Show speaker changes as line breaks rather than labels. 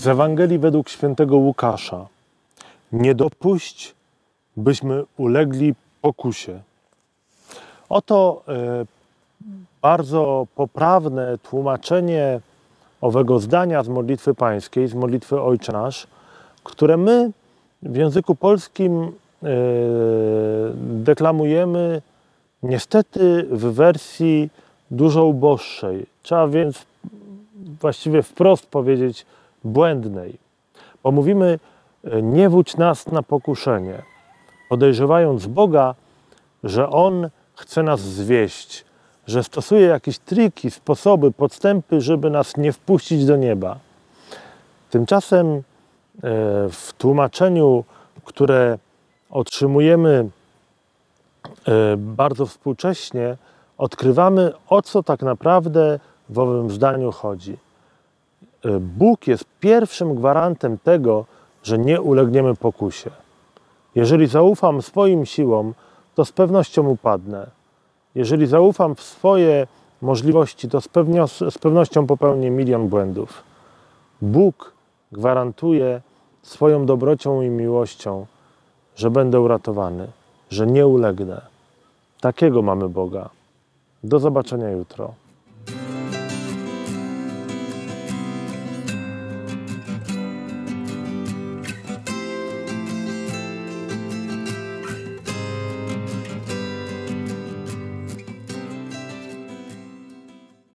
Z Ewangelii według świętego Łukasza. Nie dopuść, byśmy ulegli pokusie. Oto e, bardzo poprawne tłumaczenie owego zdania z modlitwy pańskiej, z modlitwy Ojcze Nasz, które my w języku polskim e, deklamujemy niestety w wersji dużo uboższej. Trzeba więc właściwie wprost powiedzieć błędnej. Bo mówimy, e, nie wódź nas na pokuszenie, podejrzewając Boga, że On chce nas zwieść, że stosuje jakieś triki, sposoby, podstępy, żeby nas nie wpuścić do nieba. Tymczasem e, w tłumaczeniu, które otrzymujemy e, bardzo współcześnie, odkrywamy, o co tak naprawdę w owym zdaniu chodzi. E, Bóg jest pierwszym gwarantem tego, że nie ulegniemy pokusie. Jeżeli zaufam swoim siłom, to z pewnością upadnę. Jeżeli zaufam w swoje możliwości, to z, z pewnością popełnię milion błędów. Bóg gwarantuje swoją dobrocią i miłością, że będę uratowany, że nie ulegnę. Takiego mamy Boga. Do zobaczenia jutro.